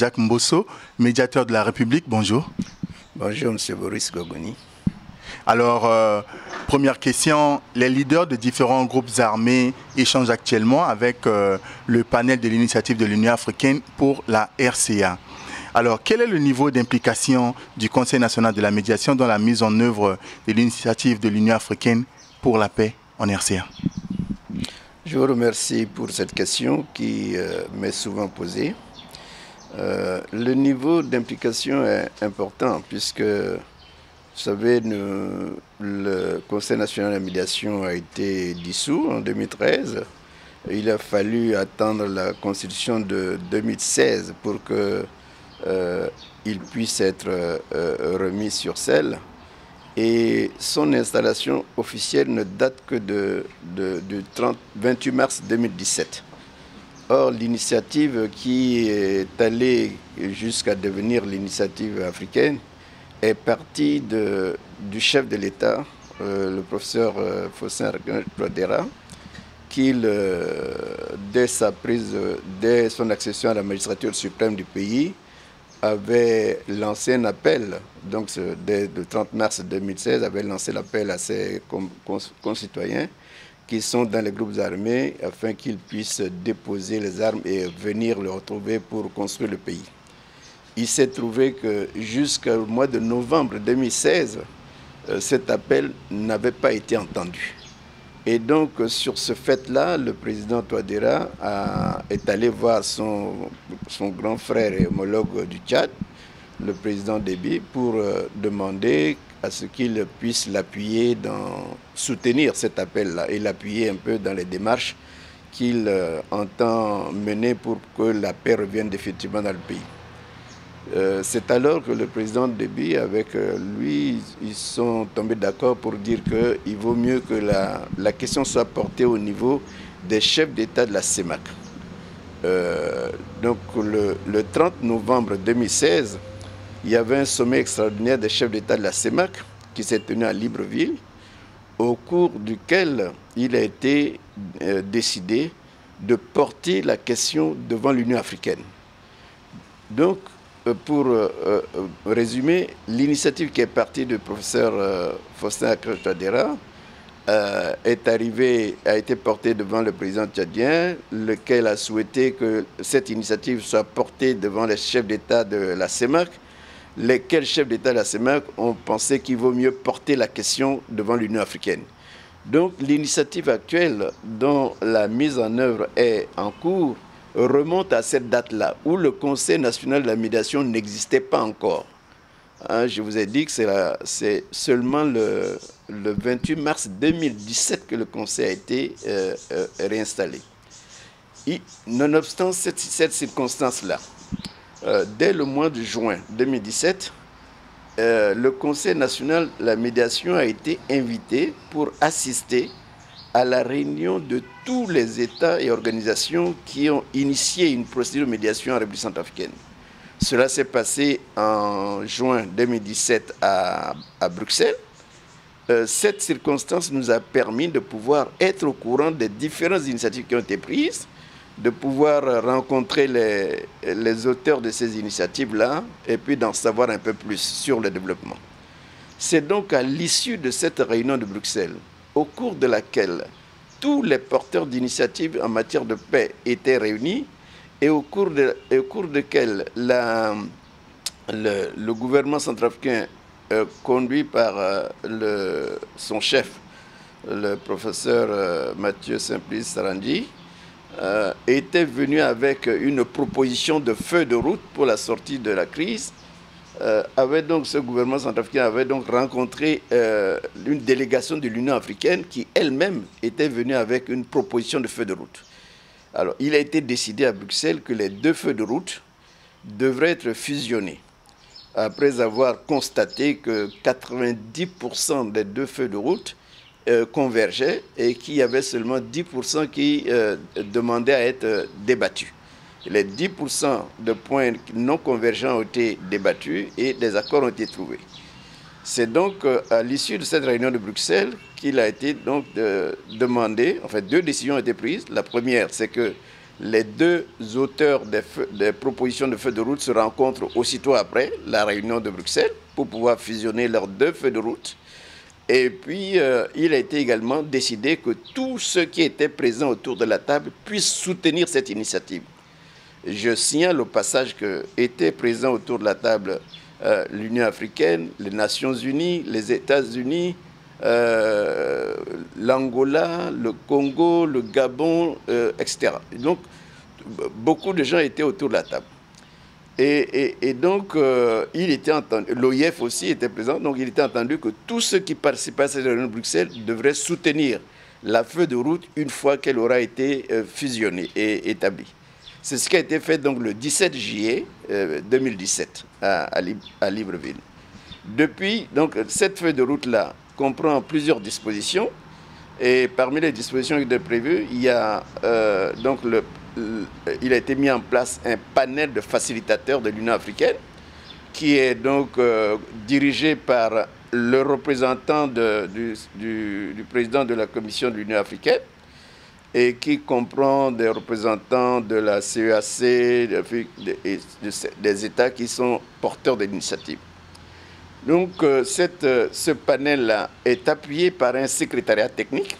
Jacques Mbosso, médiateur de la République. Bonjour. Bonjour, M. Boris Gogoni. Alors, euh, première question, les leaders de différents groupes armés échangent actuellement avec euh, le panel de l'initiative de l'Union africaine pour la RCA. Alors, quel est le niveau d'implication du Conseil national de la médiation dans la mise en œuvre de l'initiative de l'Union africaine pour la paix en RCA Je vous remercie pour cette question qui euh, m'est souvent posée. Le niveau d'implication est important puisque vous savez, le Conseil national de la médiation a été dissous en 2013. Il a fallu attendre la constitution de 2016 pour qu'il euh, puisse être euh, remis sur selle. Et son installation officielle ne date que de, du 28 mars 2017. Or, l'initiative qui est allée jusqu'à devenir l'initiative africaine est parti de, du chef de l'État, euh, le professeur euh, Fossin qui, dès sa prise, dès son accession à la magistrature suprême du pays, avait lancé un appel, donc dès le 30 mars 2016, avait lancé l'appel à ses concitoyens qui sont dans les groupes armés afin qu'ils puissent déposer les armes et venir le retrouver pour construire le pays il s'est trouvé que jusqu'au mois de novembre 2016, euh, cet appel n'avait pas été entendu. Et donc, sur ce fait-là, le président Touadéra est allé voir son, grand frère et homologue du Tchad, le président Déby, pour euh, demander à ce qu'il puisse l'appuyer dans soutenir cet appel-là et l'appuyer un peu dans les démarches qu'il euh, entend mener pour que la paix revienne définitivement dans le pays. Euh, c'est alors que le président Déby, avec euh, lui, ils sont tombés d'accord pour dire qu'il vaut mieux que la, question soit portée au niveau des chefs d'État de la CEMAC. Donc le, 30 novembre 2016, il y avait un sommet extraordinaire des chefs d'État de la CEMAC qui s'est tenu à Libreville, au cours duquel il a été décidé de porter la question devant l'Union africaine. Donc, euh, pour euh, euh, résumer, l'initiative qui est partie du professeur Faustin est arrivée, a été portée devant le président tchadien, lequel a souhaité que cette initiative soit portée devant les chefs d'État de la CEMAC, lesquels chefs d'État de la CEMAC ont pensé qu'il vaut mieux porter la question devant l'Union africaine? Donc l'initiative actuelle dont la mise en œuvre est en cours remonte à cette date-là, où le Conseil national de la médiation n'existait pas encore. Hein, je vous ai dit que c'est seulement le, 28 mars 2017 que le Conseil a été euh, euh, réinstallé. nonobstant cette, circonstance-là, euh, dès le mois de juin 2017, le Conseil national de la médiation a été invité pour assister à la réunion de tous les États et organisations qui ont initié une procédure de médiation en République centrafricaine. Cela s'est passé en juin 2017 à, Bruxelles. Euh, cette circonstance nous a permis de pouvoir être au courant des différentes initiatives qui ont été prises, de pouvoir rencontrer les, auteurs de ces initiatives-là et puis d'en savoir un peu plus sur le développement. C'est donc à l'issue de cette réunion de Bruxelles au cours de laquelle tous les porteurs d'initiatives en matière de paix étaient réunis et au cours de, au cours le, gouvernement centrafricain euh, conduit par euh, son chef, le professeur euh, Mathieu Simplice Sarandi, était venu avec une proposition de feu de route pour la sortie de la crise euh, avait donc, ce gouvernement centrafricain avait donc rencontré euh, une délégation de l'Union africaine qui elle-même était venue avec une proposition de feu de route. Alors, il a été décidé à Bruxelles que les deux feux de route devraient être fusionnés. Après avoir constaté que 90% des deux feux de route euh, convergeaient et qu'il y avait seulement 10% qui demandaient à être débattus les 10% de points non convergents ont été débattus et des accords ont été trouvés. C'est donc euh, à l'issue de cette réunion de Bruxelles qu'il a été donc demandé, en fait deux décisions ont été prises. La première, c'est que les deux auteurs des, propositions de feux de route se rencontrent aussitôt après la réunion de Bruxelles pour pouvoir fusionner leurs deux feux de route. Et puis, euh, il a été également décidé que tous ceux qui étaient présents autour de la table puissent soutenir cette initiative. Je signale au passage que étaient présents autour de la table euh, l'Union africaine, les Nations unies, les États-Unis, euh, l'Angola, le Congo, le Gabon, etc. Donc, beaucoup de gens étaient autour de la table. Et, donc, euh, il était entendu, l'OIF aussi était présent, donc il était entendu que tous ceux qui participaient à cette réunion de Bruxelles devraient soutenir la feuille de route une fois qu'elle aura été fusionnée et établie. C'est ce qui a été fait donc le 17 juillet 2017 à, à, Libreville. Depuis, donc, cette feuille de route-là comprend plusieurs dispositions. Et parmi les dispositions qui étaient prévues, il, y a, euh, donc le, il a été mis en place un panel de facilitateurs de l'Union africaine qui est donc euh, dirigé par le représentant du, président de la Commission de l'Union africaine et qui comprend des représentants de la CEAC, e des États qui sont porteurs d'initiatives. Donc euh, cette, euh, ce panel-là est appuyé par un secrétariat technique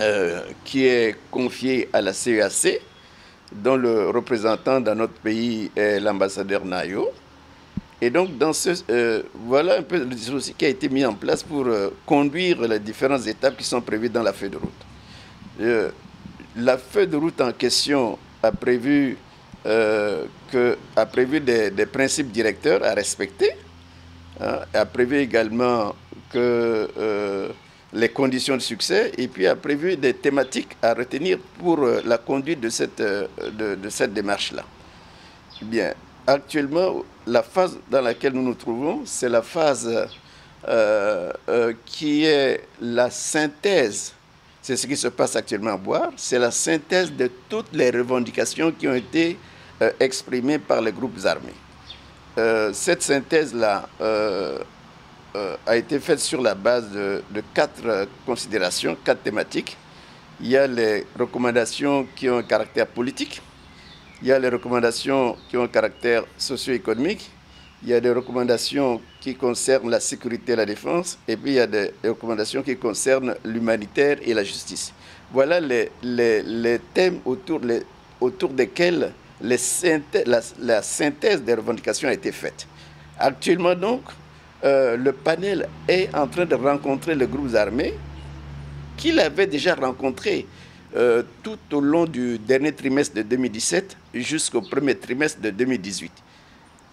euh, qui est confié à la CEAC, dont le représentant dans notre pays est l'ambassadeur Nayo. Et donc, dans ce, voilà un peu le dispositif qui a été mis en place pour conduire les différentes étapes qui sont prévues dans la feuille de route. la feuille de route en question a prévu, que, a prévu des principes directeurs à respecter Hein, a prévu également que euh, les conditions de succès et puis a prévu des thématiques à retenir pour euh, la conduite de cette, euh, de, cette démarche-là. Bien, actuellement, la phase dans laquelle nous nous trouvons, c'est la phase qui est la synthèse, c'est ce qui se passe actuellement à Boire, c'est la synthèse de toutes les revendications qui ont été exprimées par les groupes armés. Euh, cette synthèse-là euh, euh, a été faite sur la base de, quatre considérations, quatre thématiques. Il y a les recommandations qui ont un caractère politique, il y a les recommandations qui ont un caractère socio-économique, il y a des recommandations qui concernent la sécurité et la défense, et puis il y a des recommandations qui concernent l'humanitaire et la justice. Voilà les, les, thèmes autour, les, autour desquels la, synthèse des revendications a été faite. Actuellement, donc, euh, le panel est en train de rencontrer les groupes armés qu'il avait déjà rencontrés euh, tout au long du dernier trimestre de 2017 jusqu'au premier trimestre de 2018.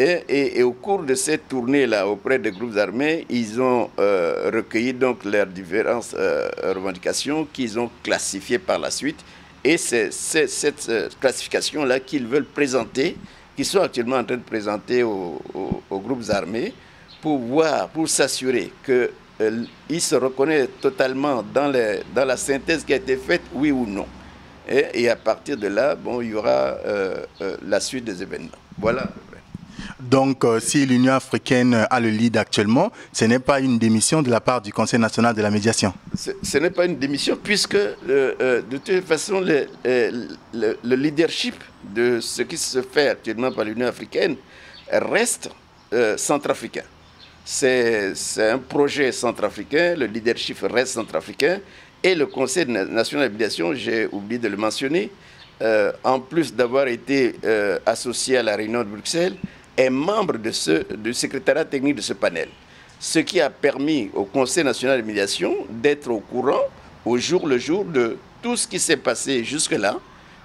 Et, au cours de cette tournée-là auprès des groupes armés, ils ont euh, recueilli donc leurs différentes revendications qu'ils ont classifiées par la suite et c'est cette classification-là qu'ils veulent présenter, qu'ils sont actuellement en train de présenter aux, groupes armés, pour voir, pour s'assurer qu'ils euh, se reconnaissent totalement dans, dans la synthèse qui a été faite, oui ou non. Et, à partir de là, bon, il y aura euh, la suite des événements. Voilà. Donc, euh, si l'Union africaine a le lead actuellement, ce n'est pas une démission de la part du Conseil national de la médiation. Ce, n'est pas une démission puisque, euh, euh, de toute façon, le, le, leadership de ce qui se fait actuellement par l'Union africaine reste centrafricain. C'est un projet centrafricain, le leadership reste centrafricain et le Conseil national médiation, j'ai oublié de le mentionner, en plus d'avoir été associé à la réunion de Bruxelles, est membre de ce, du secrétariat technique de ce panel. Ce qui a permis au Conseil national de médiation d'être au courant au jour le jour de tout ce qui s'est passé jusque-là.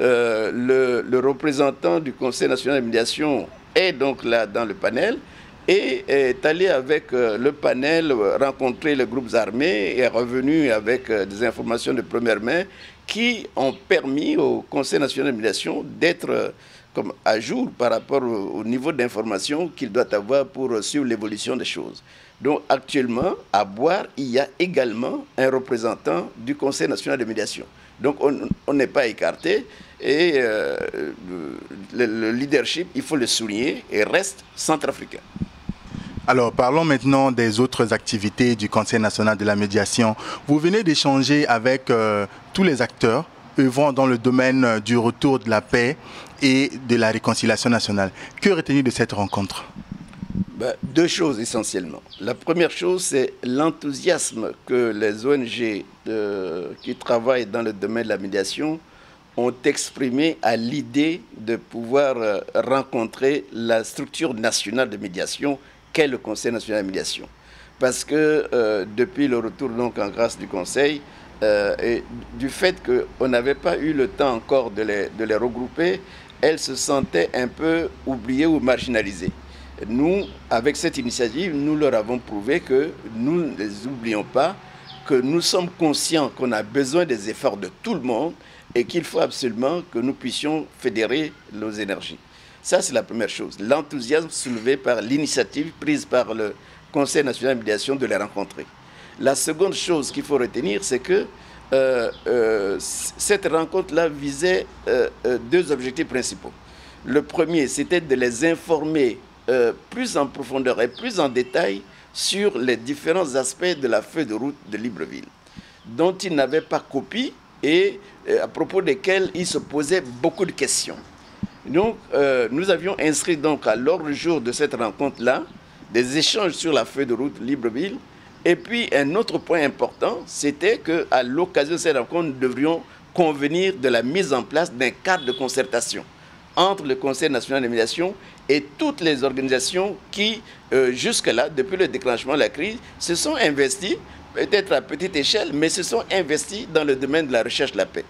Euh, le, le, représentant du Conseil national de médiation est donc là dans le panel et est allé avec euh, le panel rencontrer les groupes armés et est revenu avec euh, des informations de première main qui ont permis au Conseil national de médiation d'être comme à jour par rapport au, niveau d'information qu'il doit avoir pour suivre l'évolution des choses. Donc actuellement, à Boire, il y a également un représentant du Conseil national de médiation. Donc on n'est pas écarté et euh, le, leadership, il faut le souligner, reste centrafricain. Alors parlons maintenant des autres activités du Conseil national de la médiation. Vous venez d'échanger avec euh, tous les acteurs œuvrant dans le domaine du retour de la paix et de la réconciliation nationale. Que retenir de cette rencontre? Ben, Deux choses essentiellement. La première chose, c'est l'enthousiasme que les ONG qui travaillent dans le domaine de la médiation ont exprimé à l'idée de pouvoir euh, rencontrer la structure nationale de médiation le Conseil national de médiation. Parce que euh, depuis le retour donc en grâce du Conseil, euh, et du fait qu'on n'avait pas eu le temps encore de les, de les regrouper, elles se sentaient un peu oubliées ou marginalisées. Nous, avec cette initiative, nous leur avons prouvé que nous ne les oublions pas, que nous sommes conscients qu'on a besoin des efforts de tout le monde et qu'il faut absolument que nous puissions fédérer nos énergies. Ça, c'est la première chose. L'enthousiasme soulevé par l'initiative prise par le Conseil national de médiation de les rencontrer. La seconde chose qu'il faut retenir, c'est que euh, euh, cette rencontre-là visait euh, deux objectifs principaux. Le premier, c'était de les informer plus en profondeur et plus en détail sur les différents aspects de la feuille de route de Libreville, dont ils n'avaient pas copie et à propos desquels ils se posaient beaucoup de questions. Donc, nous avions inscrit donc à l'ordre du jour de cette rencontre-là des échanges sur la feuille de route Libreville et puis, un autre point important, c'était qu'à l'occasion de cette rencontre, nous devrions convenir de la mise en place d'un cadre de concertation entre le Conseil national de médiation et toutes les organisations qui, euh, jusque-là, depuis le déclenchement de la crise, se sont investies, peut-être à petite échelle, mais se sont investies dans le domaine de la recherche de la paix.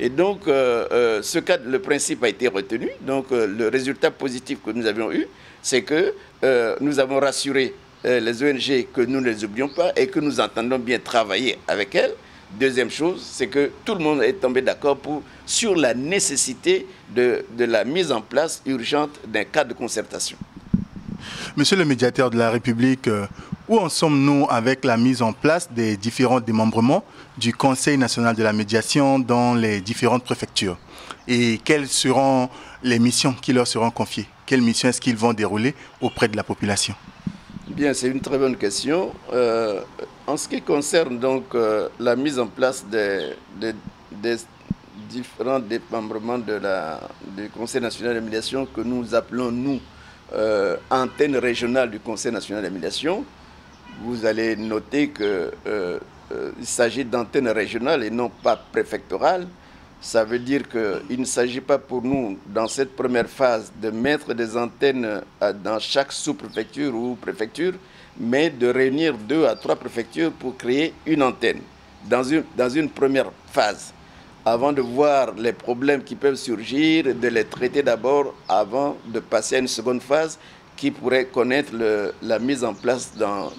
Et donc, euh, euh, le principe a été retenu. Donc, le résultat positif que nous avions eu, c'est que nous avons rassuré euh, les ONG que nous ne les oublions pas et que nous entendons bien travailler avec elles. Deuxième chose, c'est que tout le monde est tombé d'accord sur la nécessité de, de la mise en place urgente d'un cadre de concertation. Monsieur le médiateur de la République, euh, où en sommes-nous avec la mise en place des différents démembrements du Conseil national de la médiation dans les différentes préfectures? Et quelles seront les missions qui leur seront confiées? Quelles missions est-ce qu'ils vont dérouler auprès de la population? Bien, c'est une très bonne question. Euh, en ce qui concerne donc euh, la mise en place des, différents démembrements de la, du Conseil national de médiation que nous appelons, nous, euh, antenne régionale du Conseil national de médiation, vous allez noter qu'il s'agit d'antennes régionales et non pas préfectorales. Ça veut dire qu'il ne s'agit pas pour nous, dans cette première phase, de mettre des antennes euh, dans chaque sous-préfecture ou préfecture, mais de réunir deux à trois préfectures pour créer une antenne dans une, dans une première phase, avant de voir les problèmes qui peuvent surgir, de les traiter d'abord avant de passer à une seconde phase qui pourrait connaître la mise en place dans,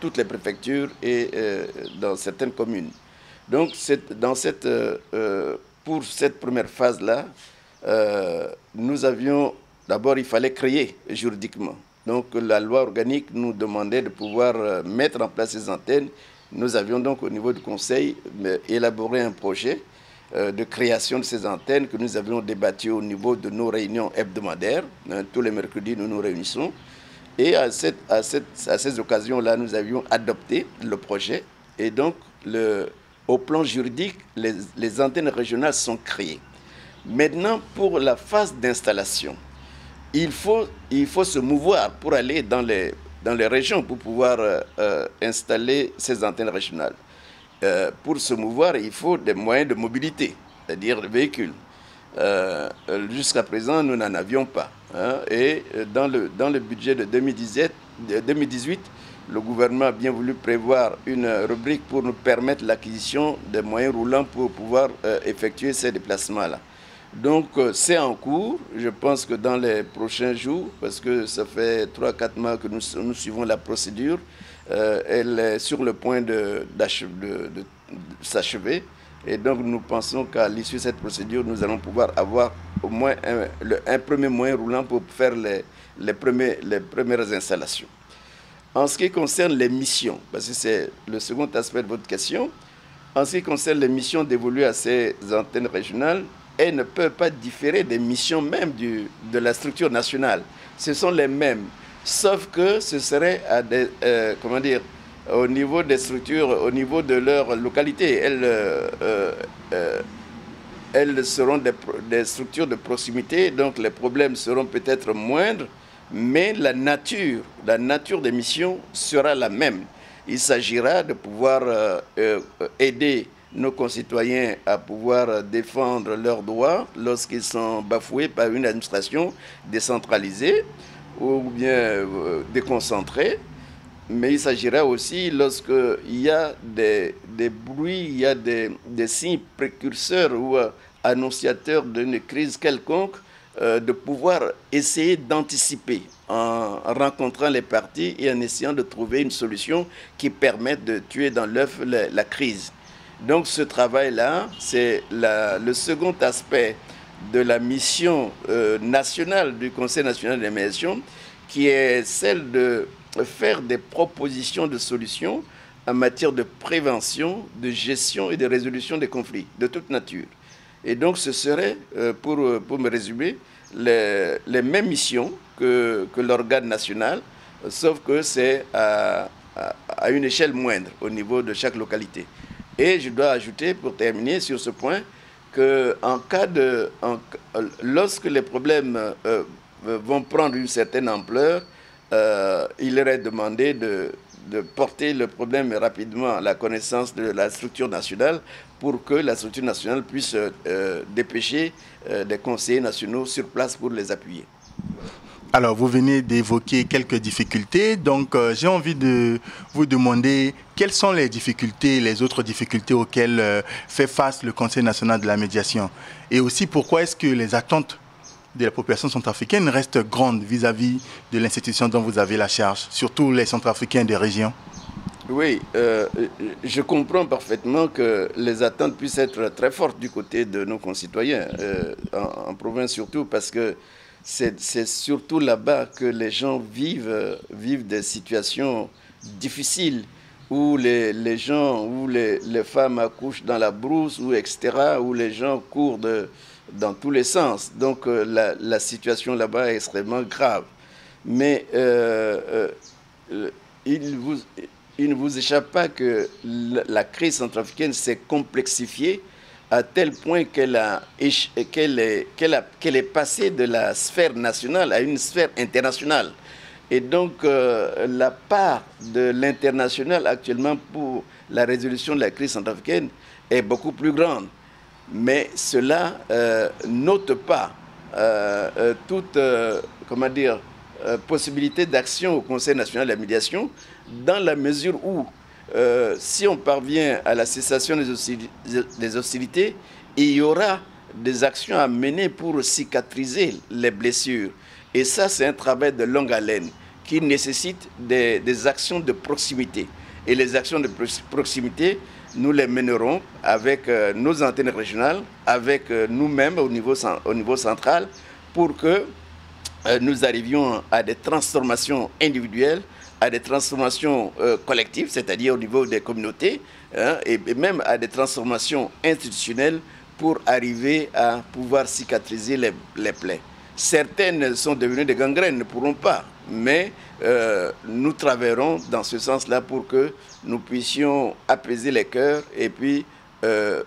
toutes les préfectures et euh, dans certaines communes. Donc, dans cette, euh, euh, pour cette première phase-là, nous avions, d'abord, il fallait créer juridiquement. Donc, la loi organique nous demandait de pouvoir mettre en place ces antennes. Nous avions donc, au niveau du Conseil, élaboré un projet de création de ces antennes que nous avions débattu au niveau de nos réunions hebdomadaires. Hein, tous les mercredis, nous nous réunissons. Et à, cette, à, cette, à ces occasions-là, nous avions adopté le projet. Et donc, le, au plan juridique, les, antennes régionales sont créées. Maintenant, pour la phase d'installation, il faut, il faut se mouvoir pour aller dans les, dans les régions pour pouvoir euh, euh, installer ces antennes régionales. Euh, pour se mouvoir, il faut des moyens de mobilité, c'est-à-dire des véhicules. Jusqu'à présent, nous n'en avions pas. Hein. et dans le, dans le budget de 2017, 2018, le gouvernement a bien voulu prévoir une rubrique pour nous permettre l'acquisition des moyens roulants pour pouvoir euh, effectuer ces déplacements-là. Donc euh, c'est en cours. Je pense que dans les prochains jours, parce que ça fait 3-4 mois que nous, nous, suivons la procédure, euh, elle est sur le point de, s'achever. Et donc nous pensons qu'à l'issue de cette procédure, nous allons pouvoir avoir au moins un, premier moyen roulant pour faire les, premières installations. En ce qui concerne les missions, parce que c'est le second aspect de votre question, en ce qui concerne les missions dévolues à ces antennes régionales, elles ne peuvent pas différer des missions même de la structure nationale. Ce sont les mêmes, sauf que ce serait à des, euh, comment dire, au niveau des structures, au niveau de leur localité. Elles, euh, euh, elles seront des, structures de proximité, donc les problèmes seront peut-être moindres, mais la nature, la nature des missions sera la même. Il s'agira de pouvoir aider nos concitoyens à pouvoir défendre leurs droits lorsqu'ils sont bafoués par une administration décentralisée ou bien euh, déconcentrée. Mais il s'agira aussi lorsqu'il y a des, bruits, il y a des, signes précurseurs ou annonciateurs d'une crise quelconque, de pouvoir essayer d'anticiper en rencontrant les partis et en essayant de trouver une solution qui permette de tuer dans l'œuf la, crise. Donc ce travail-là, c'est le second aspect de la mission euh, nationale du Conseil national médiations, qui est celle de faire des propositions de solutions en matière de prévention, de gestion et de résolution des conflits de toute nature. Et donc ce serait, euh, pour, pour me résumer, les, les mêmes missions que, que l'organe national, sauf que c'est à, à, une échelle moindre au niveau de chaque localité. Et je dois ajouter, pour terminer sur ce point, que en cas de, lorsque les problèmes euh, vont prendre une certaine ampleur, euh, il aurait demandé de, porter le problème rapidement à la connaissance de la structure nationale pour que la structure nationale puisse euh, dépêcher euh, des conseillers nationaux sur place pour les appuyer. Alors, vous venez d'évoquer quelques difficultés, donc euh, j'ai envie de vous demander quelles sont les difficultés, les autres difficultés auxquelles fait face le Conseil national de la médiation, et aussi pourquoi est-ce que les attentes de la population centrafricaine restent grandes vis-à-vis de l'institution dont vous avez la charge, surtout les centrafricains des régions? Oui, euh, je comprends parfaitement que les attentes puissent être très fortes du côté de nos concitoyens, euh, en, province surtout, parce que c'est surtout là-bas que les gens vivent, vivent des situations difficiles, où les, gens, où les, femmes accouchent dans la brousse, ou etc., où les gens courent dans tous les sens. Donc euh, la, situation là-bas est extrêmement grave. Mais il vous il ne vous échappe pas que la crise centrafricaine s'est complexifiée à tel point qu'elle est, passée de la sphère nationale à une sphère internationale. Et donc, euh, la part de l'international actuellement pour la résolution de la crise centrafricaine est beaucoup plus grande. Mais cela euh, n'ôte pas euh, toute, comment dire, possibilité d'action au Conseil national de la médiation dans la mesure où, euh, si on parvient à la cessation des hostilités, il y aura des actions à mener pour cicatriser les blessures. Et ça, c'est un travail de longue haleine qui nécessite des, actions de proximité. Et les actions de proximité, nous les mènerons avec euh, nos antennes régionales, avec euh, nous-mêmes au niveau, au niveau central, pour que nous arrivions à des transformations individuelles à des transformations euh, collectives, c'est-à-dire au niveau des communautés, hein, et, même à des transformations institutionnelles pour arriver à pouvoir cicatriser les, plaies. Certaines sont devenues des gangrènes, ne pourront pas, mais euh, nous travaillerons dans ce sens-là pour que nous puissions apaiser les cœurs et puis euh,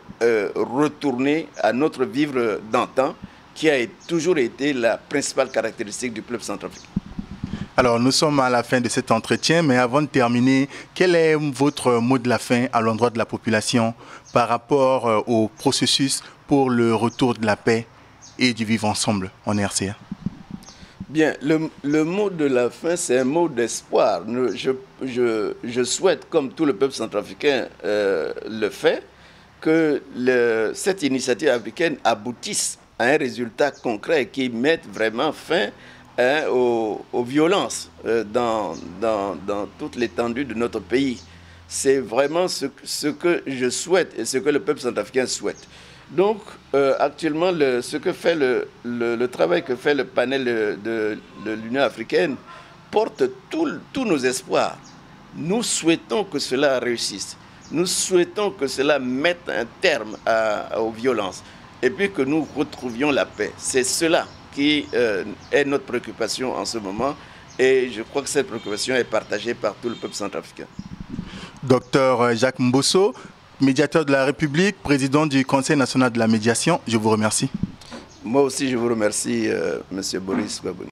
retourner à notre vivre d'antan qui a toujours été la principale caractéristique du peuple centrafricain. Alors, nous sommes à la fin de cet entretien, mais avant de terminer, quel est votre mot de la fin à l'endroit de la population par rapport euh, au processus pour le retour de la paix et du vivre ensemble en RCA Bien, le, mot de la fin, c'est un mot d'espoir. Je, souhaite, comme tout le peuple centrafricain euh, le fait, que cette initiative africaine aboutisse à un résultat concret qui mette vraiment fin Hein, aux, violences euh, dans, dans, dans, toute l'étendue de notre pays. C'est vraiment ce, ce, que je souhaite et ce que le peuple centrafricain souhaite. Donc, euh, actuellement, le, ce que fait le, le, travail que fait le panel de, de, l'Union africaine porte tous nos espoirs. Nous souhaitons que cela réussisse. Nous souhaitons que cela mette un terme aux violences et puis que nous retrouvions la paix. C'est cela qui euh, est notre préoccupation en ce moment. Et je crois que cette préoccupation est partagée par tout le peuple centrafricain. Docteur Jacques Mbosso, médiateur de la République, président du Conseil national de la médiation. Je vous remercie. Moi aussi, je vous remercie, euh, Monsieur Boris Babouni.